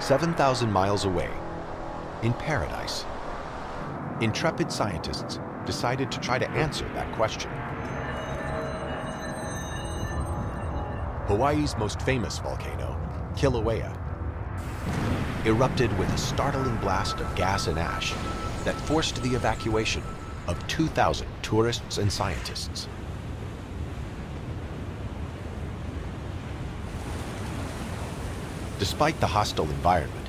7,000 miles away, in paradise, intrepid scientists decided to try to answer that question. Hawaii's most famous volcano, Kilauea, erupted with a startling blast of gas and ash that forced the evacuation of 2,000 tourists and scientists. Despite the hostile environment,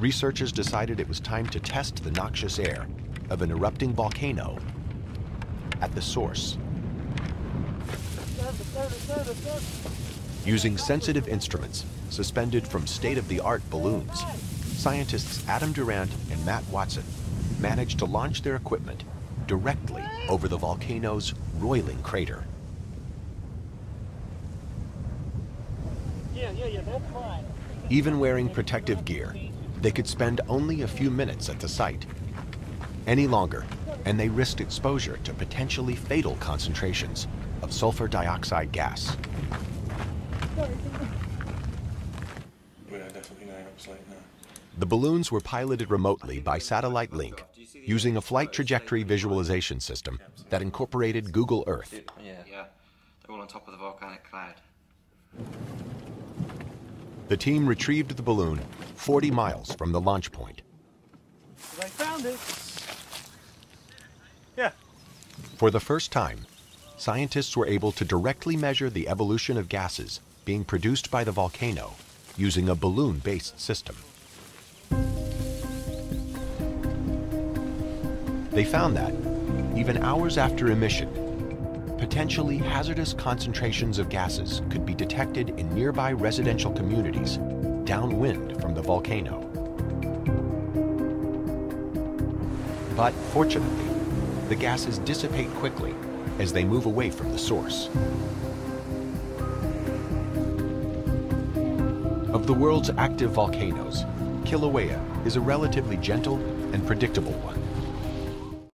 researchers decided it was time to test the noxious air of an erupting volcano at the source. Using sensitive instruments suspended from state-of-the-art balloons, scientists Adam Durant and Matt Watson managed to launch their equipment directly over the volcano's roiling crater. Even wearing protective gear, they could spend only a few minutes at the site. Any longer, and they risked exposure to potentially fatal concentrations of sulfur dioxide gas. The balloons were piloted remotely by satellite link using a flight trajectory visualization system that incorporated Google Earth. Yeah. Yeah, they're all on top of the volcanic cloud. The team retrieved the balloon 40 miles from the launch point. I found it. Yeah. For the first time, scientists were able to directly measure the evolution of gases being produced by the volcano using a balloon-based system. They found that, even hours after emission, potentially hazardous concentrations of gases could be detected in nearby residential communities downwind from the volcano. But fortunately, the gases dissipate quickly as they move away from the source. Of the world's active volcanoes, Kilauea is a relatively gentle and predictable one.